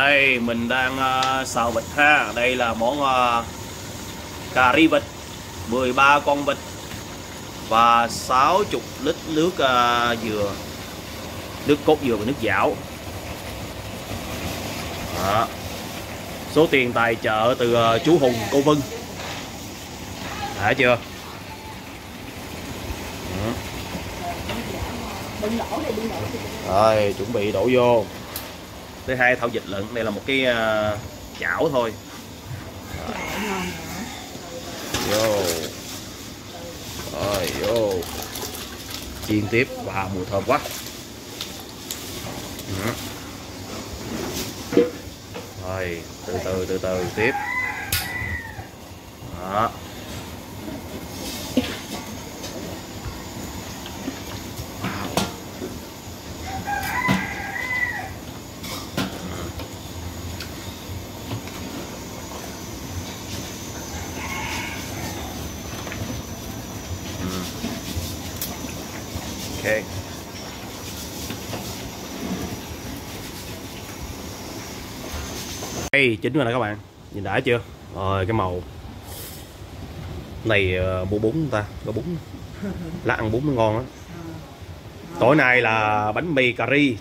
Đây mình đang uh, xào vịt ha. Đây là món uh, cà ri vịt 13 con vịt và 60 lít nước uh, dừa nước cốt dừa và nước dảo Đó. số tiền tài trợ từ uh, chú Hùng cô Vân đã chưa Đó. rồi chuẩn bị đổ vô thứ hai thau vịt lợn đây là một cái uh, chảo thôi. Vô. Rồi vô. Chiên tiếp và mùi thơm quá. Ừ. Rồi từ từ từ từ tiếp. Đó ok đây chín rồi nè các bạn. Nhìn đã chưa? Rồi cái màu này uh, mua bún ta? Có bún. Lát ăn bún mới ngon á. Tối nay là bánh mì cà ri.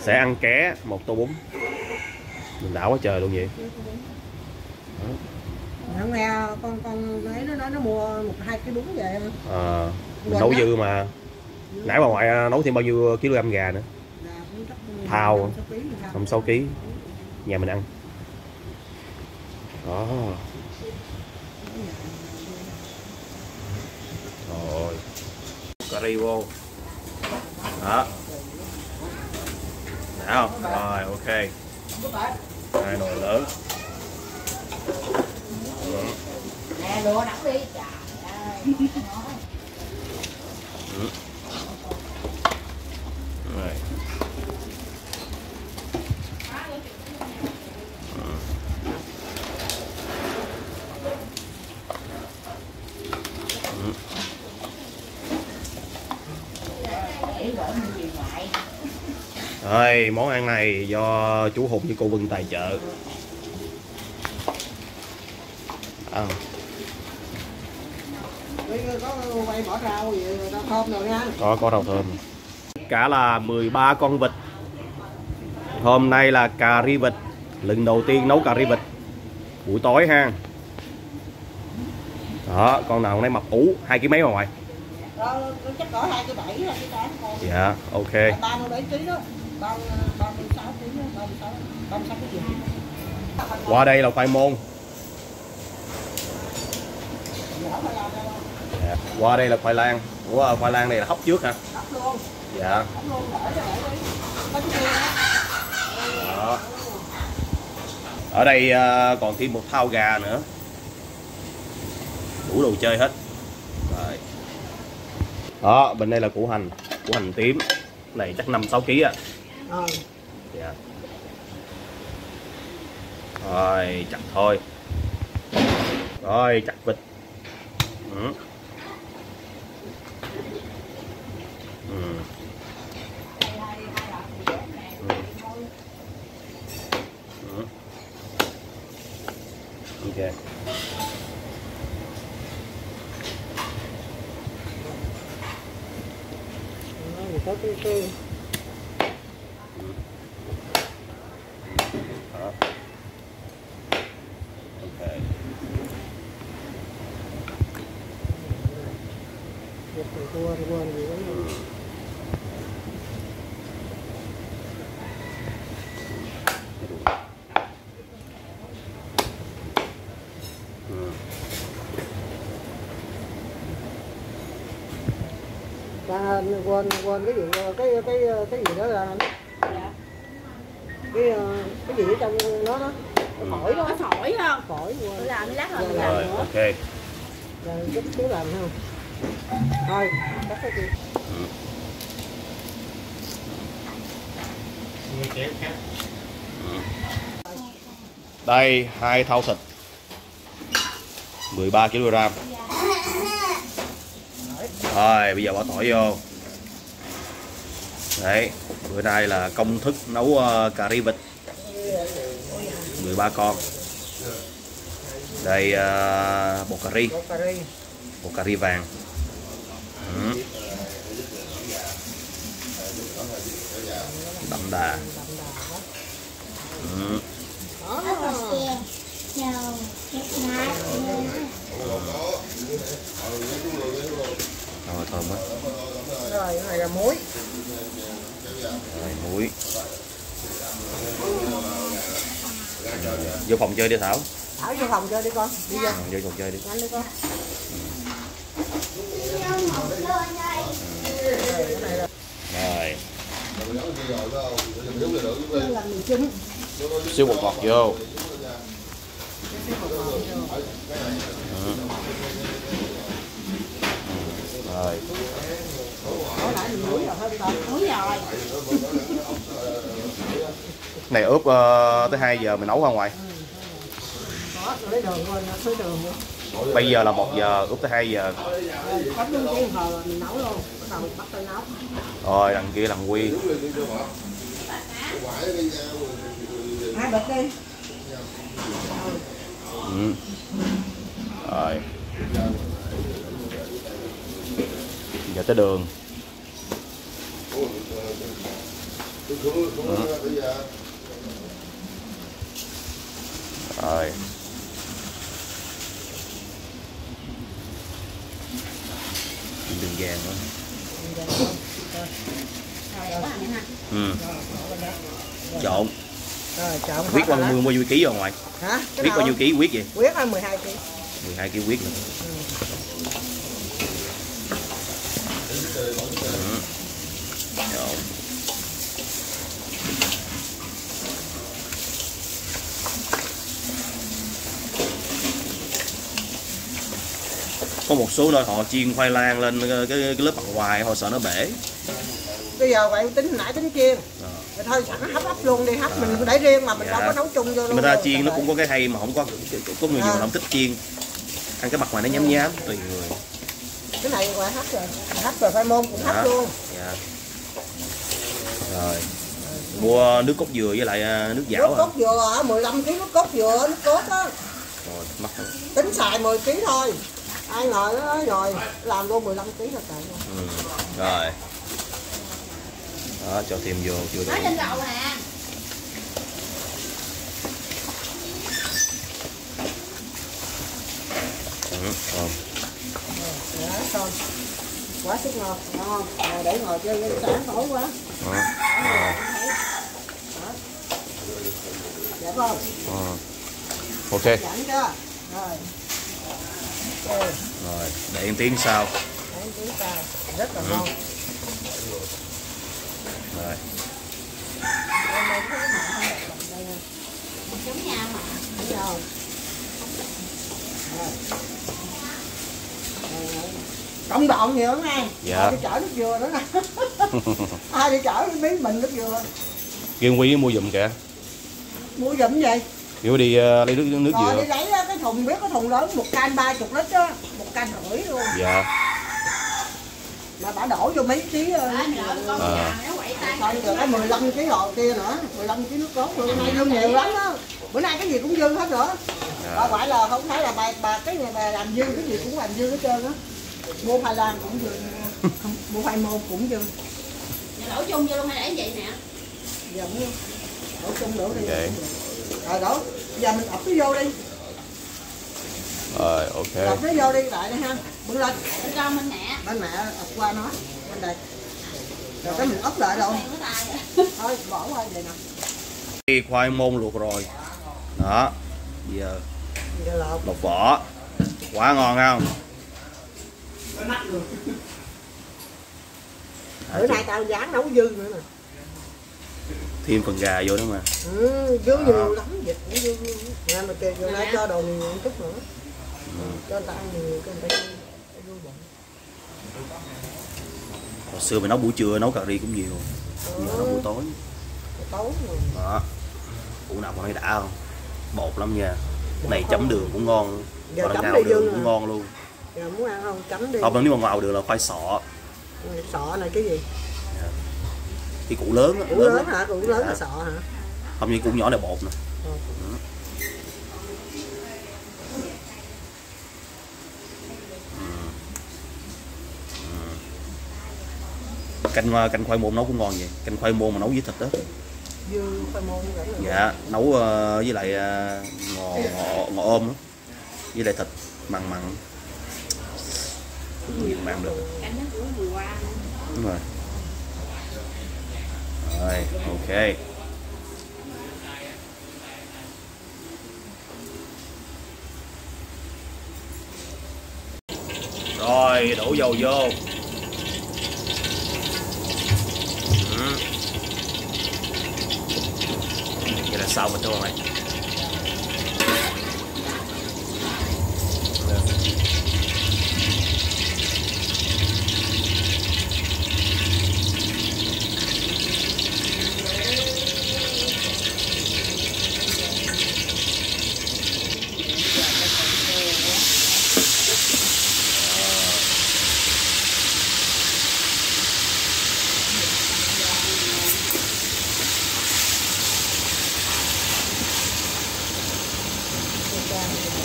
Sẽ ăn ké một tô bún. Nhìn đã quá trời luôn vậy. Nó nghe con con ấy nó nói nó mua một hai cái bún về. À, mình nấu dư mà. Nãy bà ngoại ờ, nấu thêm bao nhiêu kg gà nữa? Thao. năm sáu ký nhà mình ăn. Đó. Rồi. Cà ri vô. Đó. Không? Rồi ok. Hai nồi lớn. Nè lùa nóng đi. Trời ơi. Rồi. Để gọi mình về ngoại. Rồi, món ăn này do chú Hùng với cô Vân tài trợ. À, có quay bỏ rau gì rau thơm rồi nha có rau thơm. Cả là 13 con vịt. Hôm nay là cà ri vịt. Lần đầu tiên nấu cà ri vịt. Buổi tối ha. Đó, con nào nãy mập ủ hai ký mấy mà ngoài. Đó, chắc cỡ hai cái bảy hai cái tám con Dạ, ok. ba mươi bảy ký đó sáu sáu sáu Qua đây là khoai môn. Dạ. Qua đây là khoai lang. Ủa, khoai lang này là hấp trước hả? Dạ. đó. Ở đây à, còn thêm một thao gà nữa. Đủ đồ chơi hết. Rồi. Đó, bên đây là củ hành, củ hành tím. Này chắc 5 6 kg á. Ờ Dạ. Rồi, chặt thôi. Rồi, chặt vịt. Ừ. Ừ. Ừ. Ok. Có cái cái Đó. Ok. cái cua cua gì đó Ừ. ta quên quên cái gì cái cái cái gì đó là cái ờ, cái gì ở trong nó đó? Cái phổi đó. Có phổi không? phổi Tôi quên làm lát rồi Rồi, mình làm nữa. ok. rồi giúp chú làm không thôi. Cắt cái gì? Đây, hai thau thịt 13 kg Rồi, bây giờ bỏ tỏi vô. Đấy, bữa nay là công thức nấu ờ, cà ri vịt. 13 con. Đây uh, bột cà ri. Bột cà ri. Vàng. Ừ. đậm đà. Ừ. đó rồi thơm quá rồi cái này là muối. Rồi muối. Vô phòng chơi đi thảo. Thảo vô phòng chơi đi con. Đi vô ừ, vô. phòng chơi đi. Nhanh đi con. Rồi. Này xíu bột ngọt vô. Ừ. rồi mình rồi này ướp uh, tới 2 giờ mình nấu ra ngoài. Bây giờ là 1 giờ ướp tới 2 giờ. Rồi rồi đằng kia làm quy. Hai bịch đi ừ. rồi. Giờ tới đường rồi. Đường vàng nữa Rồi, ừ. trộn. Rồi quyết bao rồi đó. nhiêu bao nhiêu ký rồi ngoài? Hả? Cái nào bao nhiêu ký quyết vậy? Quyết là 12 kg 12 ký quyết nữa ừ. Trộn. Có một số nơi họ chiên khoai lang lên cái, cái, cái lớp bằng ngoài họ sợ nó bể. Bây giờ vậy tính nãy tính chiên Ờ. rồi thôi sẵn hấp hấp luôn đi hấp mình để riêng mà mình Dạ. đâu có nấu chung vô luôn người ta chiên nó Trời cũng có cái hay mà không có có người nhiều À. không thích chiên. Ăn cái mặt ngoài nó nhám nhám tùy người. Cái này ngoài hấp rồi hấp rồi khoai môn cũng Dạ. hấp luôn. Dạ. Rồi. Mua nước cốt dừa với lại à, nước nước dảo hả? cốt dừa á, 15 kg nước cốt dừa nước cốt á. Rồi mắc rồi. tính xài 10 kg thôi ai ngồi đó rồi làm luôn 15 kg là luôn ừ. rồi đó cho thêm vô chưa đủ Nói trên đầu nè. ừ. rồi. đó xong quá sức ngon ngon để ngồi chơi cái sáng tối quá Đó. Rồi. dạ không Ờ. ok rồi rồi để em tiếng sau rất là Ừ. ngon rồi. Giống nhau mà. Cộng đoạn nhiều lắm Dạ. Ai đi chở nước dừa nữa nè Ai đi chở miếng mình nước dừa kêu quý mua giùm kìa Mua giùm vậy đi ờ, lấy nước nước Rồi dừa. đi lấy á, cái thùng biết cái thùng lớn một can ba chục lít á Một can rưỡi luôn. Dạ. Mà bà đổ vô mấy ký ờ, Đó, Ờ. nhà, tay. Thôi rồi cái 15 ký đồ kia nữa 15 ký nước cốt luôn. Nay luôn nhiều lắm á. Bữa nay cái gì cũng dư hết rồi bà dạ phải là không phải là bà, bà cái này bà làm dư cái gì cũng làm dư hết trơn á. Mua khoai lang cũng dư không, mua khoai môn cũng dư. Mày đổ chung vô luôn hay để vậy nè. giờ mua đổ chung đổ đi. Vậy. rồi đổ giờ mình ập nó vô đi. Rồi ok. Ập nó vô đi lại đây ha. Bưng lên. Bên con bên mẹ. bên mẹ ập qua nó. Bên đây. Rồi cái mình ấp lại tay. thôi bỏ qua vậy nè. Khi khoai môn luộc rồi. Đó. Giờ lột vỏ. Quá ngon không? Bữa nay tao dán nấu dư nữa nè thêm phần gà vô đó mà. Ừ, dư nhiều lắm vịt cũng dư nè mà kêu vô lại cho đồ nhiều một chút nữa. Cho người ta ăn nhiều cho người ta vui bụng hồi xưa mình nấu buổi trưa nấu cà ri cũng nhiều. Giờ nấu buổi tối. Tối rồi đó. Củ nào con thấy đã không? Bột lắm nha. Cái này chấm đường cũng ngon. Giờ còn ngào đường cũng à. ngon luôn. Giờ muốn ăn không? Chấm đi. Không nếu mà ngào đường là khoai sọ. Sọ này cái gì cái củ lớn á, củ lớn, lớn hả? Củ lớn là dạ. sọ hả? Không như củ nhỏ là bột nè. Ờ. Ừ. canh canh khoai môn nấu cũng ngon vậy. Canh khoai môn mà nấu với thịt đó. Dư khoai môn dạ nấu ờ, với lại ờ, ngò ngò ngò ôm với lại thịt mặn mặn. Mặn được. Đúng rồi rồi ok rồi đổ dầu vô. Ừ. vậy là xong rồi thôi mày?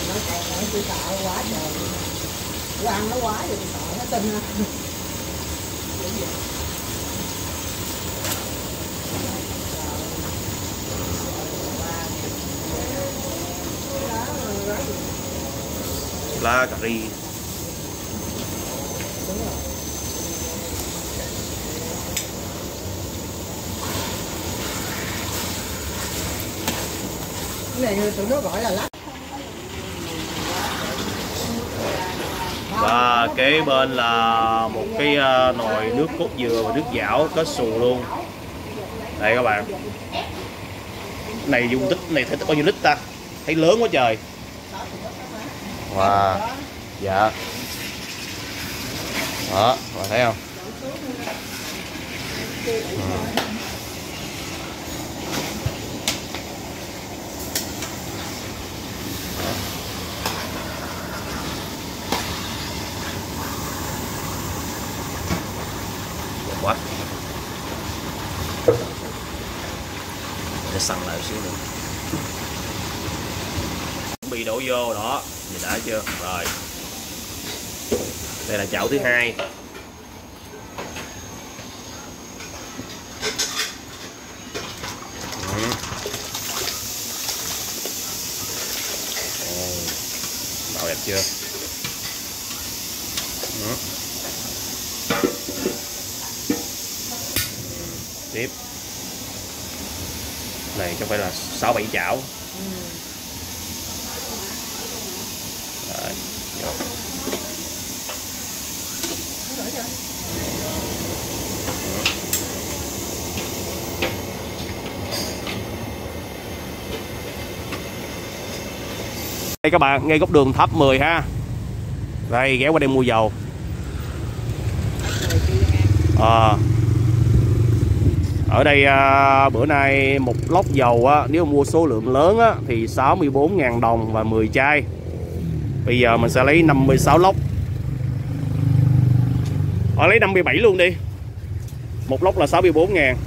nó còn nó tôi sợ quá trời tôi ăn nó quá rồi tôi sợ nó tin ha lá cà ri này như tụi nó gọi là lát. Và kế bên là một cái ờ, nồi nước cốt dừa và nước dảo có xù luôn. Đây các bạn. Này dung tích, này thấy bao nhiêu lít ta? Thấy lớn quá trời. Wow. Dạ. Đó bạn thấy không? Ừ. Đẹp quá để săn lại một xíu nữa. Chuẩn bị đổ vô đó. Thì đã chưa? Rồi. Đây là chảo thứ hai. Màu đẹp chưa Ừ. tiếp chứ không phải là sáu bảy chảo. Rồi, vô. đây các bạn ngay góc đường thấp 10 ha. Đây ghé qua đây mua dầu. À, ở đây à, bữa nay một lốc dầu á, nếu mua số lượng lớn á, thì 64.000 đồng và 10 chai. Bây giờ mình sẽ lấy 56 lốc. Họ lấy 57 luôn đi. Một lốc là 64 ngàn.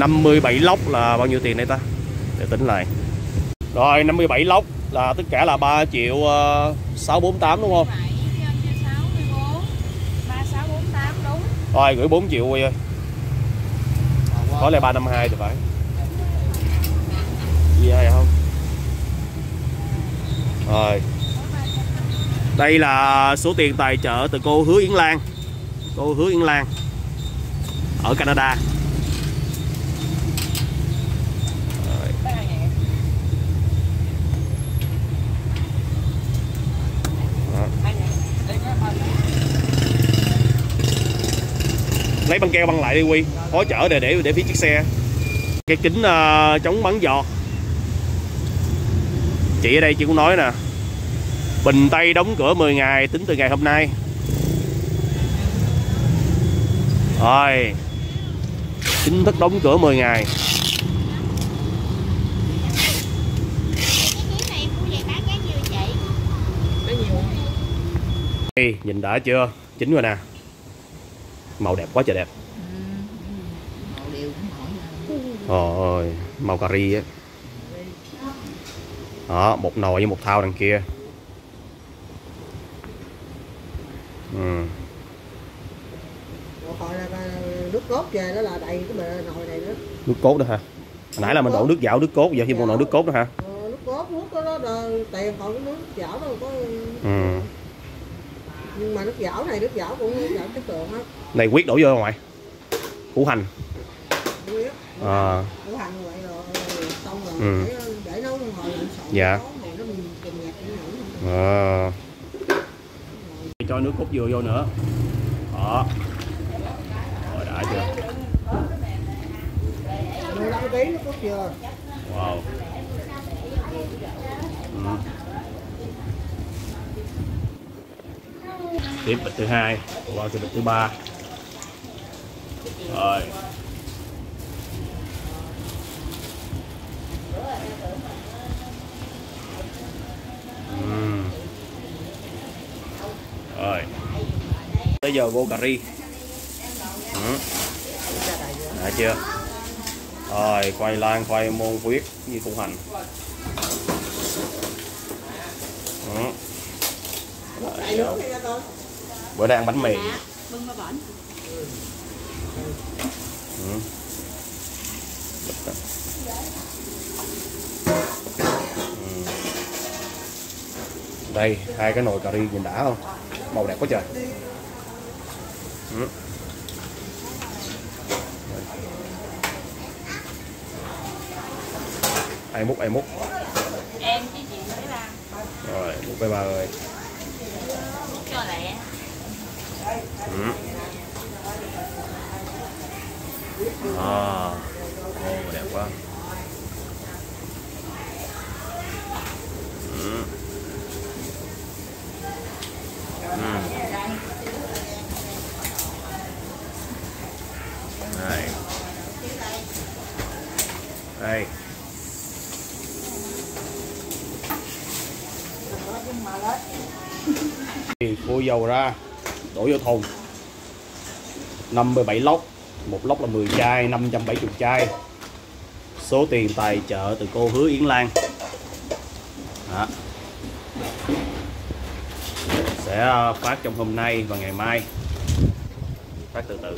năm mươi bảy lốc là bao nhiêu tiền đây ta? Để tính lại. Rồi 57 lốc là tất cả là 3 triệu ờ, 648 đúng không 7 nhân cho 64 3648 thôi, gửi 4 triệu quay ơi. Có lẽ 352 thì phải. Gì hay không? Rồi. Đây là số tiền tài trợ từ cô Hứa Yến Lan. Cô Hứa Yến Lan. Ở Canada. Lấy băng keo băng lại đi quy khó chở để để để phía chiếc xe. Cái kính uh, chống bắn giọt chị ở đây chị cũng nói nè. Bình Tây đóng cửa 10 ngày tính từ ngày hôm nay. Rồi. Chính thức đóng cửa 10 ngày. Nhìn đã chưa? Chính rồi nè màu đẹp quá trời đẹp. Ôi, màu cà ri á. Đó một nồi với một thau đằng kia. Ừ. là là nước cốt về đó là đầy cái bề nồi này nữa. Nước cốt đó hả? Hồi nãy là mình đổ nước dạo nước cốt giờ thêm một nồi nước cốt nữa hả? Ờ, nước cốt nước đó, đó, đó tiền còn cái nước chảo đâu có ừ. nhưng mà nước chảo này nước chảo cũng nước chảo chất lượng á này quyết đổ vô ngoài củ hành. À, củ hành như vậy rồi xong rồi Ừ. Dạ. à. cho nước cốt dừa vô nữa. Đó. Rồi đã chưa? 15 kg nước cốt dừa. Wow. Ừ. tiếp bịch thứ hai qua cái bịch thứ ba rồi. Ừm. rồi. Bây giờ vô cà ri ừ. đã chưa? Rồi khoai lang khoai môn huyết như củ hành. Ừ. Bữa nay ăn bánh mì đây hai cái nồi cà ri nhìn đã không? Màu đẹp quá trời. Ừ. ai múc ai múc? Em với chị mới ra. Rồi múc với ba ơi cho lẹ. Ừ. à, đẹp quá Đây. Thì cô dầu ra đổ vô thùng 57 lốc một lốc là 10 chai 570 chai số tiền tài trợ từ cô hứa Yến Lan Đó. sẽ ờ, phát trong hôm nay và ngày mai phát từ từ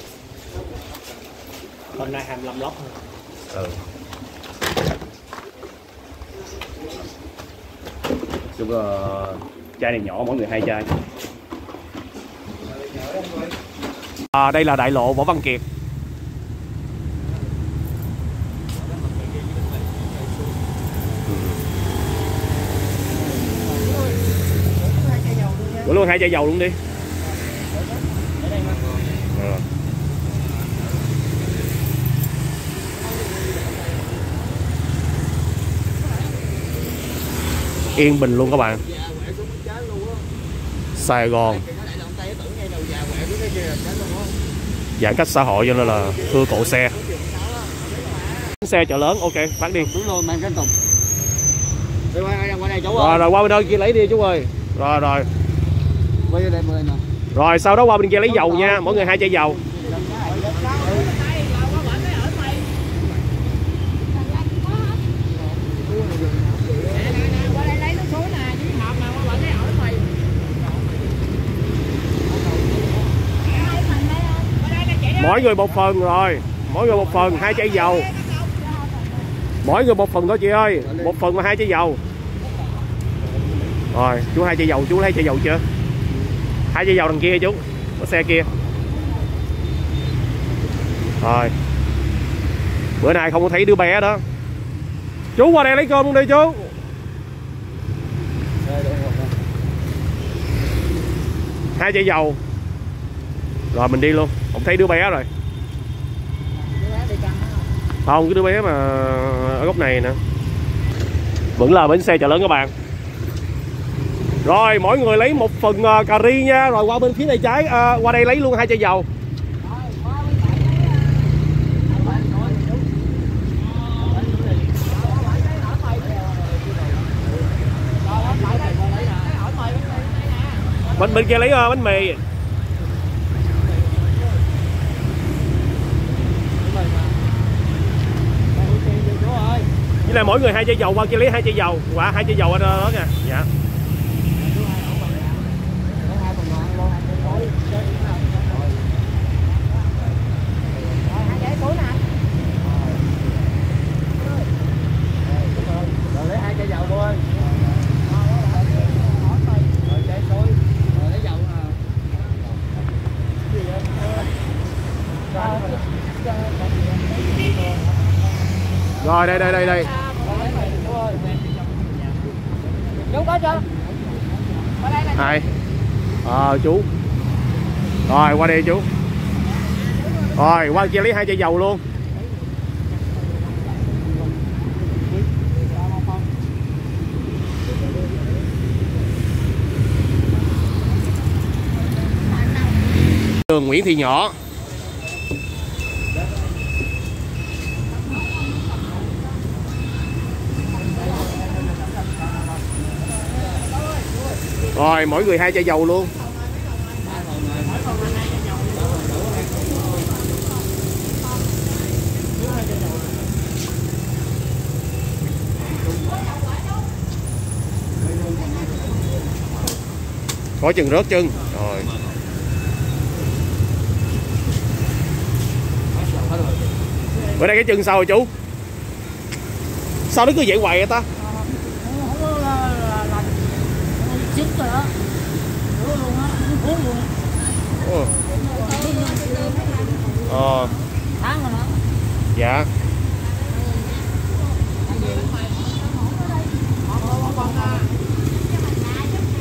hôm nay 25 lốc ừ. Chung uh, ờ, chai này nhỏ mỗi người hai chai à, đây là đại lộ Võ Văn Kiệt. Ủa luôn hai chai dầu luôn đi Ờ. Yên Bình luôn các bạn. Sài Gòn. Giãn cách xã hội cho nên là thưa cổ xe. Xe chợ lớn ok phát đi. Đúng rồi mang rồi rồi qua bên đây kia lấy đi chú ơi. Rồi rồi. Rồi sau đó qua bên kia lấy dầu nha mỗi người hai chai dầu qua đây lấy nước suối nè chứ hộp mà qua bển lấy ổi mì mỗi người một phần rồi. Mỗi người một phần, hai chai dầu. Mỗi người một phần thôi chị ơi. Một phần mà hai chai dầu. Rồi, chú hai chai dầu, chú lấy chai dầu chưa? Hai chai dầu đằng kia chú có xe kia. Rồi. Bữa nay không có thấy đứa bé đó. Chú qua đây lấy cơm luôn đi chú. Hai chai dầu. Rồi, mình đi luôn không thấy đứa bé rồi. Không cái đứa bé mà ở góc này nè. Vẫn là bến xe chợ lớn các bạn. Rồi mỗi người lấy một phần uh, cà ri nha. Rồi qua bên phía này trái uh, qua đây lấy luôn hai chai dầu. Bên bên kia lấy uh, bánh mì. Với là mỗi người hai chai dầu, qua kia lấy hai chai dầu. Quả hai chai dầu ở đó nha. Dạ. Rồi đây đây đây đây. Đây ờ chú. Rồi qua đây chú. Rồi qua kia lấy hai chai dầu luôn. Đường Nguyễn Thị Nhỏ Rồi, mỗi người hai chai dầu luôn. Có chừng rớt chân Rồi. Bữa đây cái chân sao rồi chú? Sao nó cứ vậy hoài vậy ta không có là là là xích rồi đó. Rửa luôn á, uống luôn. Ồ. Ờ Tháng rồi đó. dạ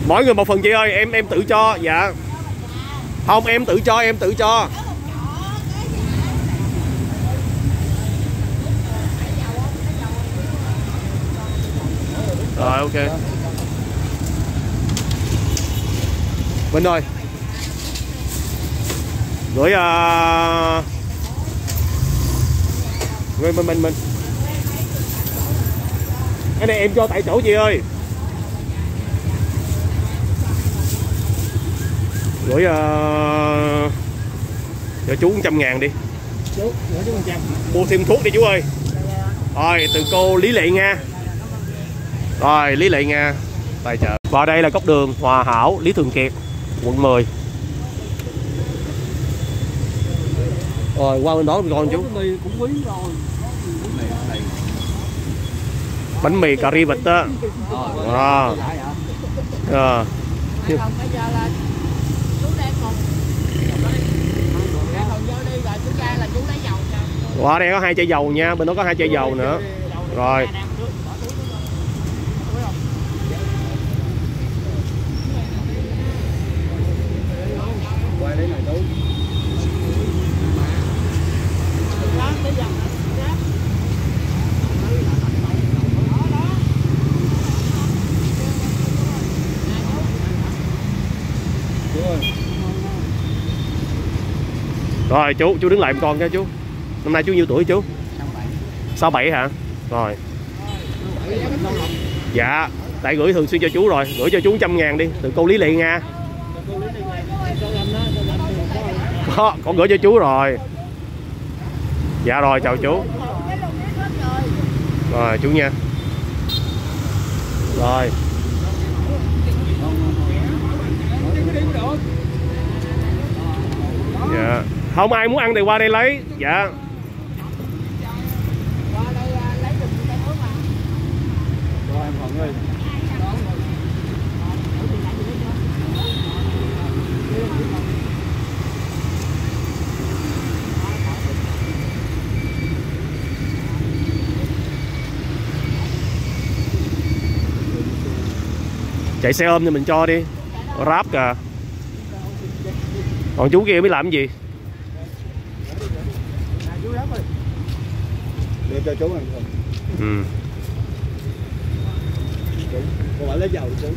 mỗi người một phần chị ơi em em tự cho dạ không em tự cho em tự cho rồi ok Minh ơi. Gửi uh, gửi mình mình mình cái này em cho tại chỗ chị ơi. Gửi uh, cho chú 100 ngàn đi. Chú chú mua thêm thuốc đi chú ơi. Rồi từ cô Lý Lệ Nga. Rồi Lý Lệ Nga tài trợ. Và đây là góc đường Hòa Hảo Lý Thường Kiệt quận 10 rồi qua bên đó con chú. Mì cũng quý rồi. Bánh mì cà ri vịt á. À. à. Cho. qua đây có hai chai dầu nha bên đó có hai chai dầu nữa. Rồi rồi, chú chú đứng lại một con nha, chú. Năm nay chú nhiêu tuổi, chú? Sáu bảy. Hả? Rồi. Dạ tại gửi thường xuyên cho chú rồi. Gửi cho chú trăm ngàn đi, từ cô Lý Lệ Nga có con gửi cho chú rồi. Dạ rồi, chào chú. Rồi, chú nha. Rồi. Dạ không, ai muốn ăn thì qua đây lấy. Dạ. Chạy xe ôm thì mình cho đi. Ráp kìa. Còn chú kia biết làm gì? Cho chú em Thuận ừ. chú cô bảo lấy dầu chú.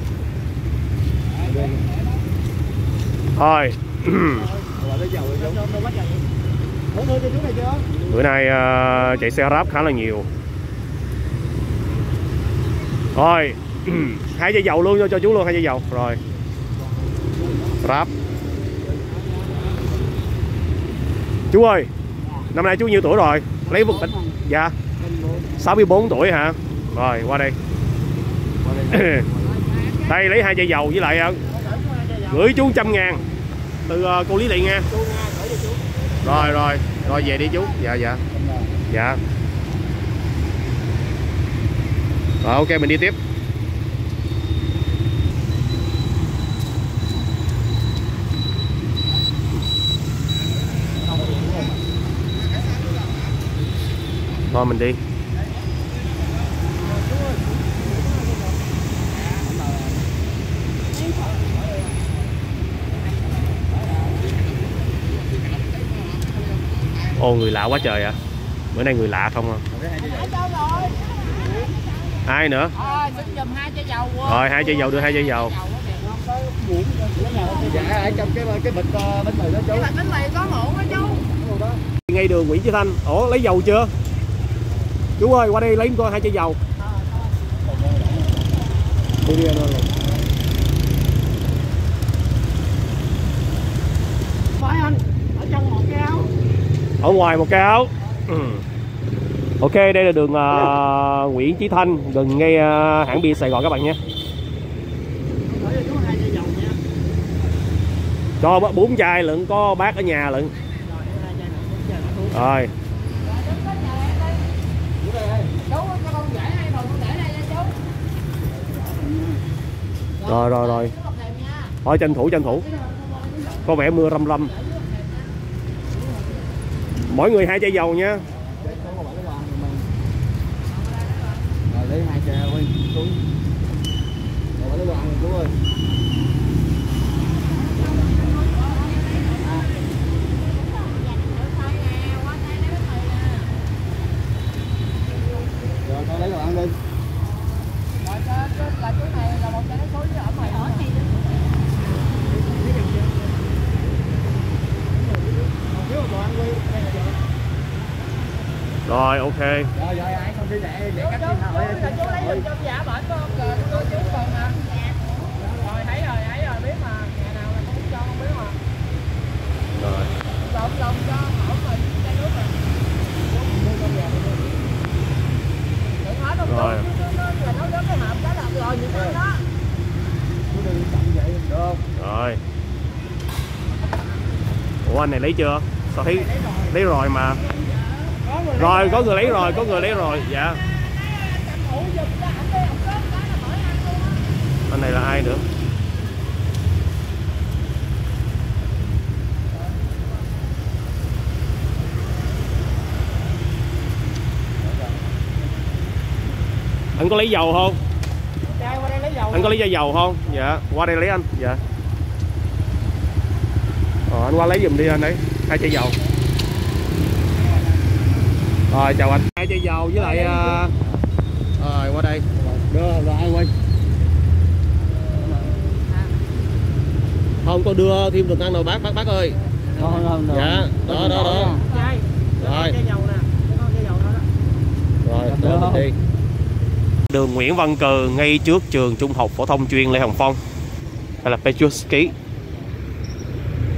Thôi. Thôi bữa nay ờ, chạy xe ráp khá là nhiều. Thôi. Hai chai dầu luôn cho cho chú luôn hai chai dầu. Rồi. Ráp chú ơi năm nay chú nhiêu tuổi rồi? Lấy một dạ. 64 tuổi hả? Rồi qua đây. Đây lấy hai chai dầu với lại ờ, gửi chú trăm ngàn từ ờ, cô Lý Lị nha rồi rồi. Rồi về đi chú. Dạ dạ. Dạ. Rồi ok mình đi tiếp thôi mình đi. Ô người lạ quá trời ạ bữa nay người lạ không à. Ai nữa? Rồi hai chai dầu đưa hai chai dầu. Ờ, ngay đường Nguyễn Chí Thanh. Ủa lấy dầu chưa chú ơi qua đây lấy con hai chai dầu. Đi đi anh ơi. Phải anh, ở trong một cái áo. ở ngoài một cái áo. Ừ. ok đây là đường ờ, Nguyễn Chí Thanh gần ngay ờ, hãng bia Sài Gòn các bạn nhé. Cho nha. bốn chai lận có bác ở nhà lận. Rồi, hai chai nữa, bốn chai nữa, bốn. rồi Chú, cái con rể hai đồ con để đây nha chú rồi rồi rồi. Chú thôi, tranh thủ tranh thủ. Có vẻ mưa râm râm. Mỗi người hai chai dầu nha. Rồi lấy hai chai ơi rồi lấy đồ ăn chú ơi rồi con lấy đồ ăn đi Rồi, cho- cho- là chú này là một chai nước suối chứ ở ngoài ở thì rồi ok rồi rồi ai không đi để để cắt chú, đi chú, là chú lấy giùm cho dạ bển con cờ cô chú còn mà. Rồi, thấy rồi, thấy rồi, biết mà. Nhà nào là con cho không biết mà. rồi Lộn lộn cho hổm rồi chai nước rồi. Đừng hết đâu, Rồi. là nó rớt cái hộp cái là rồi những cái đó. rồi ủa anh này lấy chưa sao thấy lấy rồi mà người rồi có người lấy rồi có người lấy rồi. Dạ. Anh này là ai nữa? Anh có lấy dầu không? Anh có lấy da dầu không? Dạ qua đây lấy anh. Dạ. Ờ, anh qua lấy giùm đi anh ấy. Hai chai dầu rồi chào anh. Hai chai dầu với lại ờ, rồi qua đây. Đưa rồi ai quay? Không tôi đưa thêm được ăn đâu bác bác bác ơi. Không không được dạ đó đó đó. Rồi rồi đưa đi. Đường Nguyễn Văn Cừ ngay trước trường trung học phổ thông chuyên Lê Hồng Phong. Hay là Petruski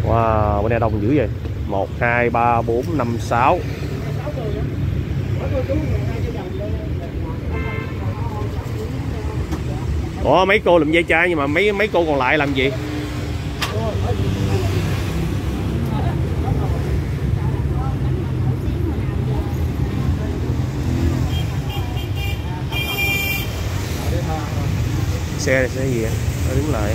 Wow, bên đây đông dữ vậy. 1, 2, 3, 4, 5, 6 Ủa, mấy cô làm dây chai nhưng mà mấy mấy cô còn lại làm gì? Xe này xe gì vậy? Nó đứng lại.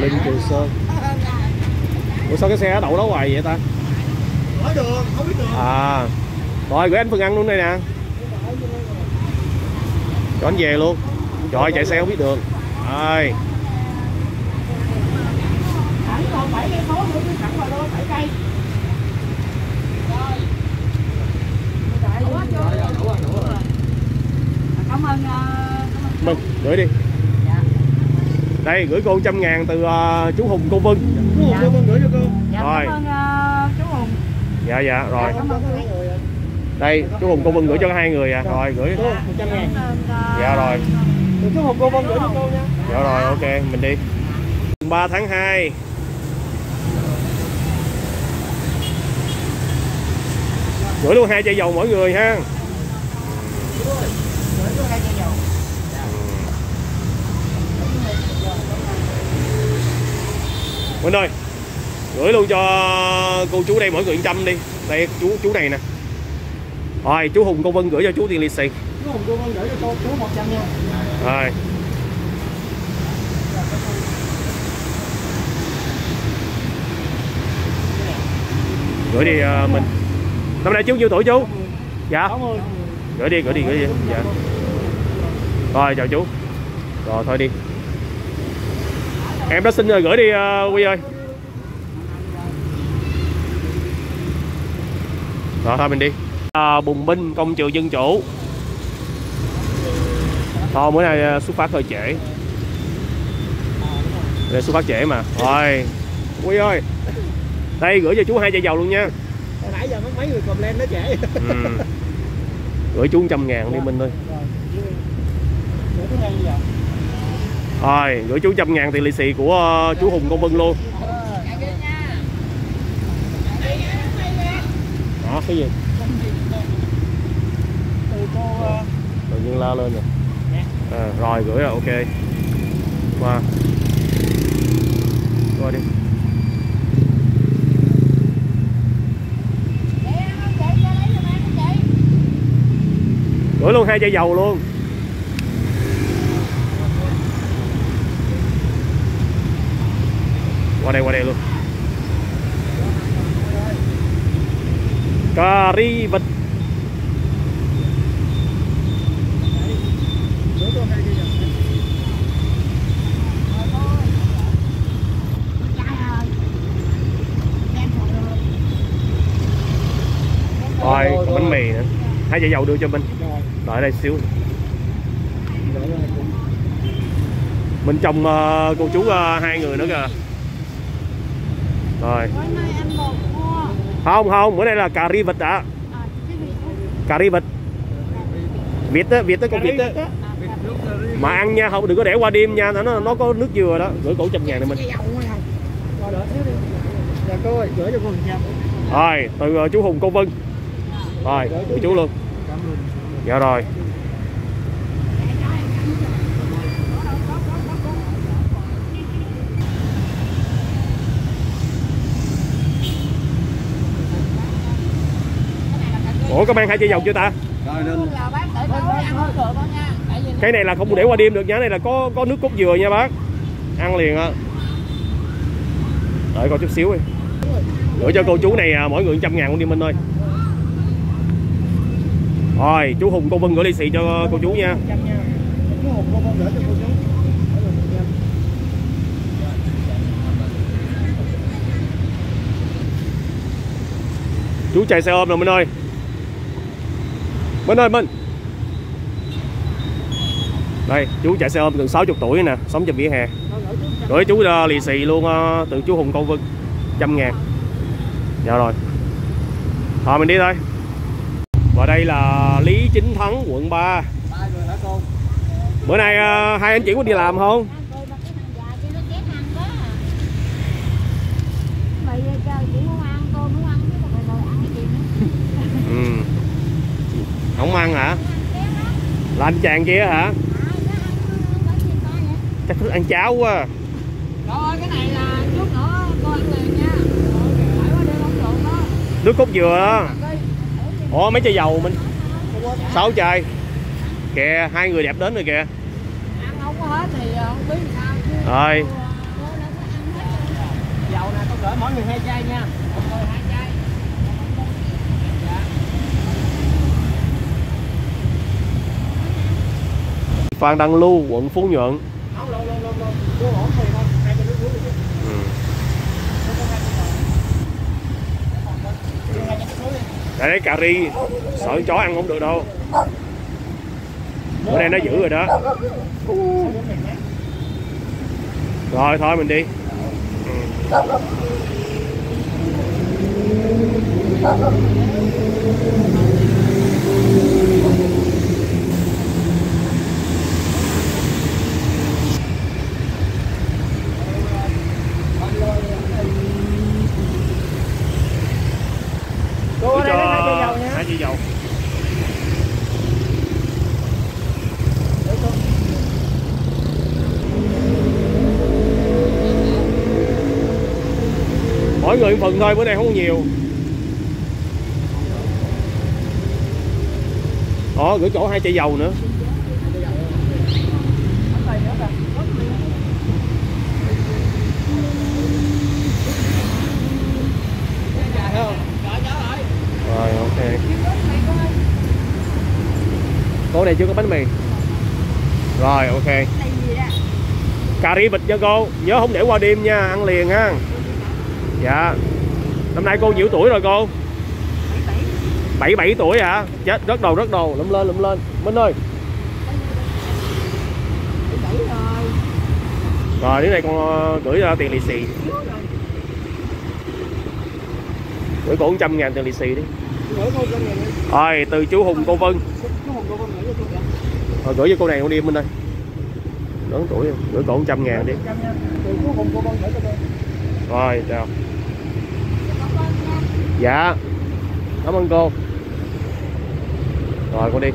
Linh Trường Sơn. Ủa sao cái xe đậu đó hoài vậy ta? hỏi đường không biết đường À. Rồi gửi anh Phương ăn luôn đây nè. Cho anh về luôn. Trời chạy xe không biết đường. Rồi. Khoảng còn 7 cây số nữa chứ sẵn rồi đâu 7 cây. Đủ hết chưa? Cảm ơn ờ, cảm ơn Mừng, gửi đi. Đây gửi cô trăm ngàn từ ờ, chú Hùng Cô Vân. chú hùng cô gửi cho cô Dạ, Rồi. cảm ơn ờ, chú Hùng. Dạ dạ rồi. Cảm ơn quý. Đây chú Hùng Cô Vân gửi cho hai người à. Rồi gửi. cô một trăm ngàn Cảm ơn, ờ, Dạ rồi. chú hùng cô vân gửi cho cô nha Dạ rồi ok mình đi 3 tháng 2 Gửi luôn hai chai dầu mỗi người ha Minh ơi Gửi luôn cho cô chú đây mỗi người trăm đi. Đây chú chú này nè. Rồi chú Hùng Công Vân gửi cho chú tiền lì xì. Chú hùng cô con gửi cho cô chú 100 nha. Rồi. Gửi đi ờ, mình. Năm nay chú nhiêu tuổi chú? Dạ. 60 gửi đi gửi đi gửi đi. Dạ. Rồi chào chú. Rồi thôi đi em đã xin rồi gửi đi ờ, quy ơi. Rồi thôi mình đi. À, bùng binh công trường dân chủ. Thôi bữa nay ờ, xuất phát hơi trễ. Để xuất phát trễ mà. Rồi. Quy ơi. Đây gửi cho chú hai chai dầu luôn nha. Hồi nãy giờ mấy người comment nó trễ ừ. gửi chú 100 ngàn đi Minh ơi Gửi chú hai giờ rồi, gửi chú trăm ngàn tiền lì xì của ờ, chú Hùng Công Vân luôn. Đó, cái gì? từ Tự nhiên la lên rồi. À, Rồi, gửi rồi, ok. Qua. Qua đi. Gửi luôn hai chai dầu luôn. Qua đây, qua đây luôn Cà ri vịt Rồi, còn bánh mì nữa. Hai chai dầu đưa cho mình Đợi đây xíu. Mình chồng uh, cô chú uh, hai người nữa kìa. Rồi. Không không, bữa nay là cà ri vịt đã Cà ri vịt. Vịt á, vịt á, con vịt á. Mà ăn nha, không đừng có để qua đêm nha Nó nó có nước dừa đó. Gửi cổ trăm ngàn này mình. Rồi dạ cô ơi gửi cho cô 100 Rồi, từ ờ, chú Hùng Công Vân. Rồi, gửi chú luôn. Cảm ơn. Dạ rồi Ủa có mang hai chai dầu chưa ta? Cái này là không để qua đêm được nha, này là có có nước cốt dừa nha bác. Ăn liền á. Đợi coi chút xíu đi. Gửi cho cô chú này à, mỗi người trăm ngàn con đi Minh ơi. Rồi, chú Hùng cô Vân gửi ly xì cho cô chú nha. chú hùng cô con gửi cho cô chú Gửi cô 100. Chú chạy xe ôm rồi Minh ơi. Minh ơi Minh. Đây, chú chạy xe ôm gần 60 tuổi nè, sống trên vỉa hè. Gửi chú 100. Gửi chú uh, lì xì luôn uh, từ chú Hùng Công Vân trăm ngàn Dạ rồi Thôi mình đi thôi Và đây là Lý Chính Thắng quận 3 Ba người hả cô Bữa nay uh, hai anh chị có đi làm không? Không ăn hả? Là anh chàng kia hả? Chắc thức ăn cháo quá. Cái này là chút nữa liền nha. Nước cốt dừa đó. Ủa mấy chai dầu mình? sáu chai. Kìa hai người đẹp đến rồi kìa. Ờ, Rồi. Dầu nè con gửi mỗi người hai chai nha Một người hai chai Phan Đăng Lưu quận Phú Nhuận. Đi ừ. Cà ri Sợ chó ăn không được đâu. Bữa nay nó giữ rồi đó. Rồi thôi mình đi. Ừ. cô ở Gửi đây cho lấy hai chai dầu nha hai chai dầu mỗi một phần thôi bữa nay không có nhiều Ồ, gửi chỗ hai chai dầu nữa. Rồi. Ok. Cô này chưa có bánh mì. Rồi, ok. Cà ri bịch cho cô, nhớ không để qua đêm nha, ăn liền ha. Dạ. Năm nay cô nhiêu tuổi rồi cô? 77 tuổi hả? Chết, rất đầu rất đầu, lụm lên lụm lên. Minh ơi. Rồi, cái này con ờ, gửi ra tiền lì xì. Gửi cổ 100 ngàn tiền lì xì đi. Rồi, từ chú Hùng cô Vân. Rồi, gửi cho cô này con đi Minh ơi. Lớn tuổi rồi, gửi cổ 100 ngàn đi. rồi chào Từ chú Hùng cô con gửi cho cô. Rồi, chào. Dạ. Cảm ơn cô. Rồi, con đi.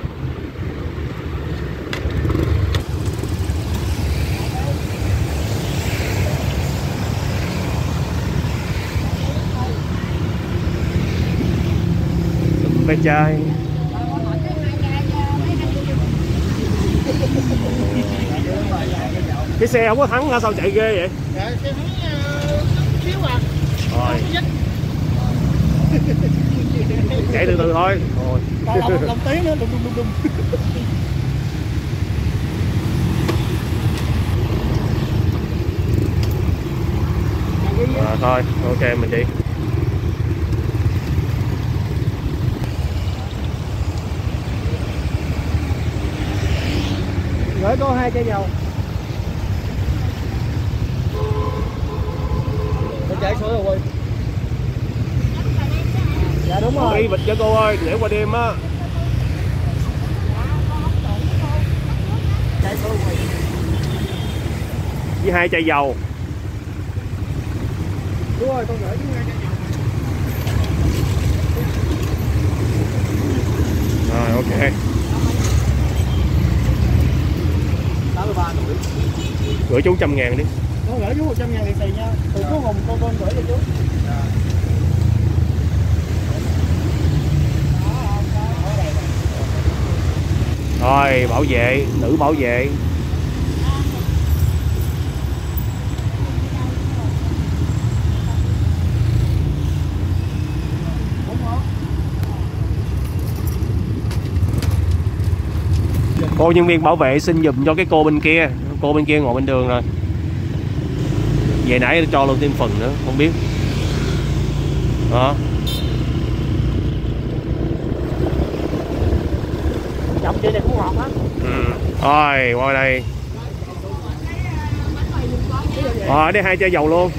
Bé trai. Cái xe không có thắng hả? Sao chạy ghê vậy? Dạ, xe ờ, xíu à. Rồi. chạy từ từ thôi lòng, tí nữa, đùng đùng đùng đùng. à, thôi ok mình đi Gửi cô hai chai dầu. Tôi chạy số rồi. Đúng rồi. ly vịt cho cô ơi để qua đêm á với hai chai dầu Đúng rồi, con gửi với hai chai dầu. rồi ok 83 tuổi. gửi chú trăm ngàn đi Con gửi chú 100 ngàn lì xì nha. Từ chú Hùng cô con gửi cho chú. Rồi, bảo vệ, nữ bảo vệ. Cô nhân viên bảo vệ xin giùm cho cái cô bên kia. Cô bên kia ngồi bên đường rồi. Về nãy cho luôn thêm phần nữa, không biết. Đó Chậm chị này cũng ngọt á. ừ. rồi qua đây. Ờ, rồi đây hai chai dầu luôn.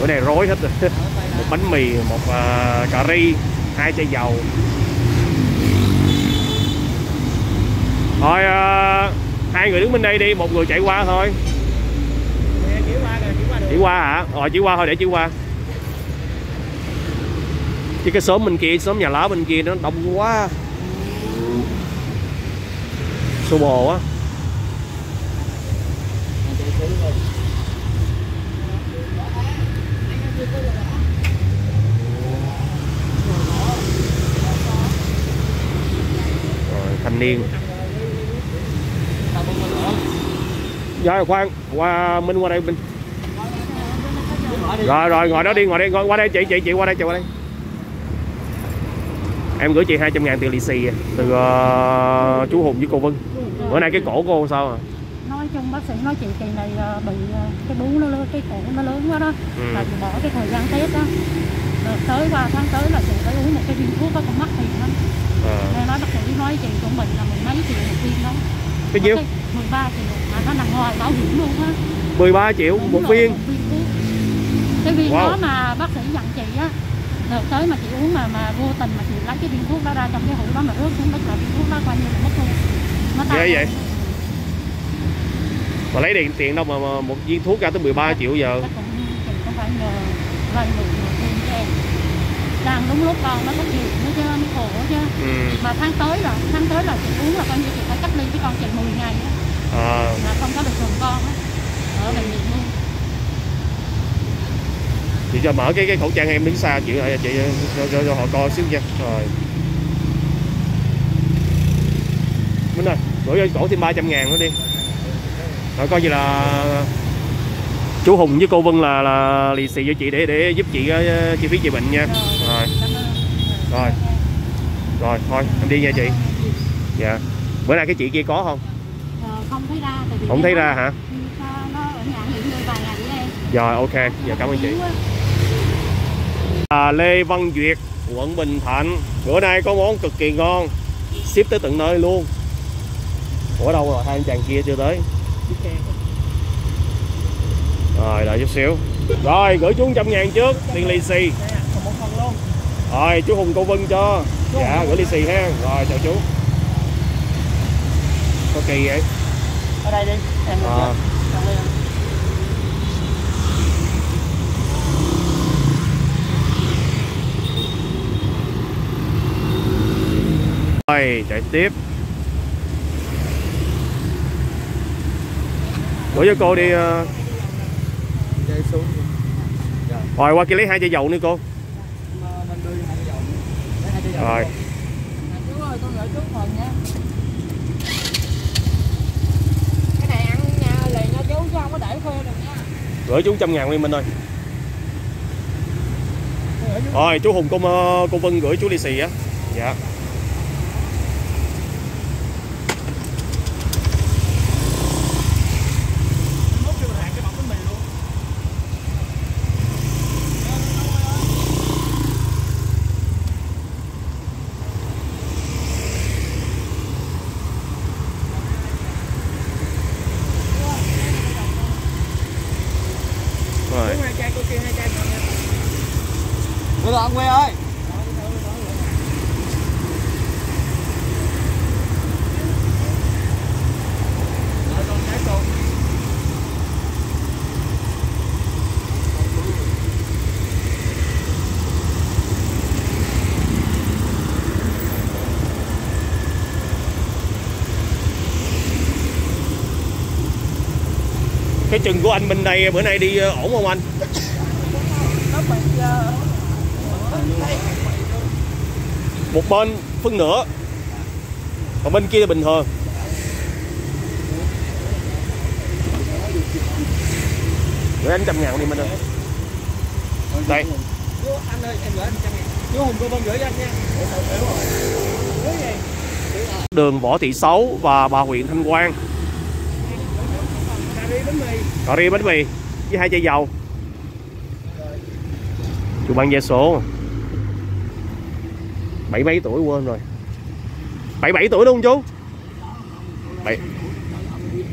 Bữa này rối hết rồi. Một bánh mì một uh, cà ri hai chai dầu. Thôi uh, hai người đứng bên đây đi một người chạy qua thôi Chỉ qua rồi, chỉ qua qua hả rồi chỉ qua thôi, để chỉ qua chứ cái xóm bên kia, xóm nhà lá bên kia nó đông quá xô bồ quá. rồi, thanh niên rồi khoan, qua, minh qua đây mình rồi rồi ngồi đó đi ngồi đây ngồi qua đây chị chị chị qua đây chị qua đây. Em gửi chị 200 ngàn tiền lì xì từ uh, chú Hùng với cô Vân. Bữa nay cái cổ cô sao à? Nói chung bác sĩ nói chị kỳ này ờ, bị ờ, cái bú nó lớn cái cổ nó lớn quá đó. Ừ. là chị bỏ cái thời gian tết đó. Rồi tới qua tháng tới là chị phải uống một cái viên thuốc đó cũng mắc tiền lắm à. nói bác sĩ nói chị của mình là mười mấy triệu một viên đó. Cái nhiêu? 13 triệu. Mà nó nằm ngoài bảo hiểm luôn á. 13 triệu Đúng một rồi, viên. một viên cái viên Wow. đó mà bác sĩ dặn chị á đợt tới mà chị uống mà mà vô tình mà chị lấy cái viên thuốc đó ra trong cái hũ đó mà rớt xuống đất là viên thuốc đó coi như là mất luôn nó tan vậy? luôn. mà lấy tiền tiền đâu mà, mà một viên thuốc ra tới 13 triệu giờ cũng chị cũng phải nhờ vay mượn thêm cho em đang đúng lúc con nó có chuyện nữa chứ nó khổ chứ ừ. mà tháng tới rồi tháng tới là chị uống là coi như chị phải cách ly với con chị 10 ngày á à, mà không có được dùng con á ở bệnh viện luôn chị cho mở cái cái khẩu trang em đứng xa chị ơi chị cho, cho, cho họ coi xíu nha. Rồi. Minh ơi gửi cho cổ thêm 300 ngàn nữa đi. Rồi coi như là chú Hùng với cô Vân là là lì xì cho chị để để giúp chị uh, chi phí trị bệnh nha. Rồi rồi. rồi. Thôi em đi nha chị. Dạ. Bữa nay cái chị kia có không? Ờ, không thấy ra tại vì không thấy ra hả? rồi ok. Dạ cảm ơn chị. À, Lê Văn Duyệt quận Bình Thạnh. Bữa nay có món cực kỳ ngon ship tới tận nơi luôn. Ủa đâu rồi? Hai anh chàng kia chưa tới. Rồi đợi chút xíu. Rồi gửi chú 100 ngàn trước tiền lì xì. Rồi chú Hùng cô Vân cho. Dạ gửi lì xì ha. Rồi chào chú. Có kỳ vậy? Ở đây đi em à, rồi chạy tiếp. Gửi cho cô đi ờ, chạy xuống. Rồi qua kia lấy hai chai dầu nữa cô. Rồi. Cái này ăn liền nha chú chứ không có để khuya được nha gửi chú trăm ngàn Nguyên Minh ơi. Rồi chú Hùng cô cô Vân gửi chú lì xì á. Dạ mốt kêu hàng cái bọc bánh mì luôn rồi. Chú hai chai cô kia hai chai Được rồi ông Quê ơi cái chừng của anh bên đây, bữa nay đi ờ, ổn không anh? Một bên phân nửa, còn bên kia là bình thường. Gửi anh trăm ngàn đi mình ơi. Đây. Anh ơi em gửi anh trăm ngàn chú hùng gửi anh nha đường Võ Thị Sáu và bà huyện Thanh Quang cà ri bánh mì cà ri bánh mì với hai chai dầu. Chú bán vé số bảy mấy tuổi quên rồi. Bảy bảy tuổi đúng không chú? Bảy.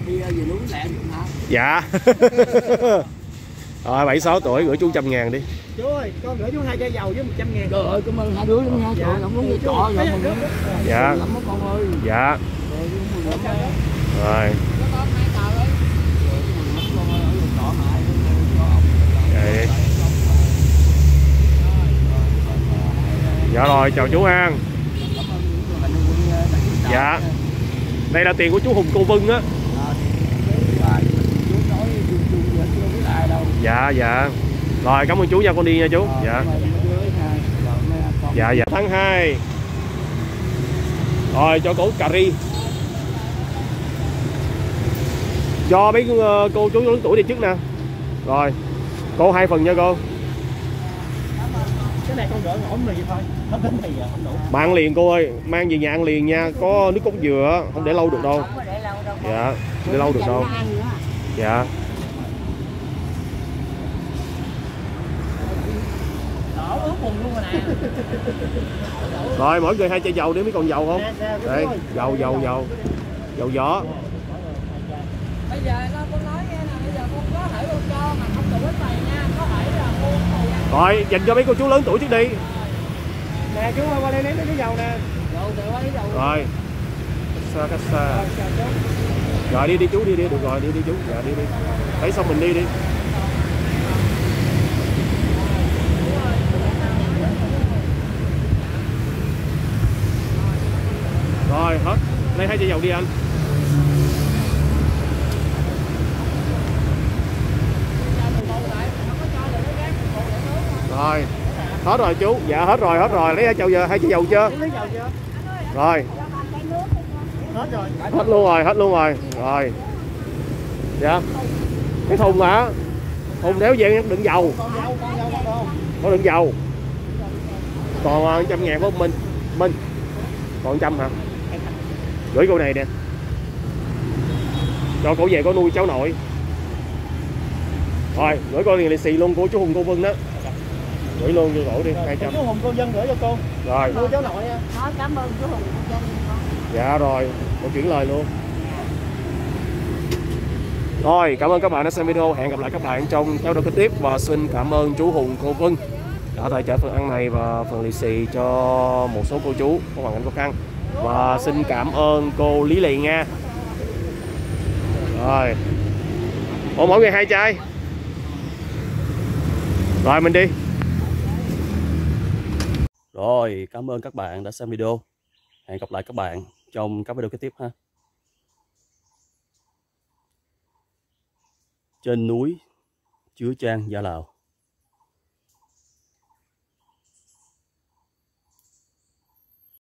Đi về núi lẹ được hả dạ. Rồi bảy sáu tuổi gửi chú trăm ngàn đi. Chú ơi con gửi chú hai chai dầu với một trăm ngàn. Trời ơi cảm ơn hai đứa lắm nha trời ơi, không muốn trọ nữa dạ. Dạ. Rồi con hai tờ ấy Con ơi, ở nhà trọ mãi, cho ông. Vậy dạ rồi chào chú an, Dạ. đây là tiền của chú Hùng Cô Vân á. Dạ dạ. Rồi cảm ơn chú nha con đi nha chú. Dạ. Dạ dạ. Tháng 2 rồi cho cổ cà ri. Cho mấy ờ, cô chú lớn tuổi đi trước nè. Rồi cô hai phần nha cô cái này con gửi ngõ mì thôi. Nó mì à không đủ. Bạn liền cô ơi. Mang về nhà ăn liền nha. Có nước cốt dừa không để lâu được đâu. Không có để lâu đâu. Dạ để lâu được đâu. Dạ. Đỏ ướt bùn luôn rồi nè. Rồi mỗi người hai chai dầu để mấy còn dầu không? Nè, chú đây dầu dầu dầu. Dầu gió. Bây giờ nó con nói nghe nè bây giờ con có thể con cho mà không đủ bánh mì nha có thể là mua thời gian rồi dành cho mấy cô chú lớn tuổi trước đi. Nè chú ơi qua đây lấy cái dầu nè. Dầu từ qua lấy dầu. Luôn. rồi. Xa cách xa. Rồi rồi đi đi chú đi đi. Được rồi đi đi chú. Dạ đi đi. Thấy xong mình đi đi. Rồi hết. Lấy hai chai dầu đi anh rồi. Hết rồi chú. Dạ hết rồi hết rồi. Lấy hai chậu giờ hai chậu dầu chưa? Rồi. Hết rồi. Hết luôn rồi hết luôn rồi. Rồi. Dạ. Cái thùng hả? Thùng đéo về đựng dầu. Con con con có đựng dầu. Còn ờ, trăm ngàn của minh. Minh. Còn trăm hả? Gửi cô này nè. Cho cổ về có nuôi cháu nội. Rồi gửi cô liền lì xì luôn của chú hùng cô vân đó gửi luôn cho cổ đi hai trăm. chú hùng cô dân gửi cho cô. Rồi. Nuôi cháu nội nha Nói cảm ơn chú Hùng dân con. dạ rồi cô chuyển lời luôn. Rồi cảm ơn các bạn đã xem video. Hẹn gặp lại các bạn trong theo đầu kế tiếp. Và xin cảm ơn chú hùng cô vân đã tài trợ phần ăn này và phần lì xì cho một số cô chú có hoàn cảnh khó khăn. Và xin cảm ơn cô lý lì nha. Rồi. Ủa, mỗi người hai chai. Rồi mình đi rồi, cảm ơn các bạn đã xem video. Hẹn gặp lại các bạn trong các video kế tiếp ha. Trên núi chứa trang, gia lào.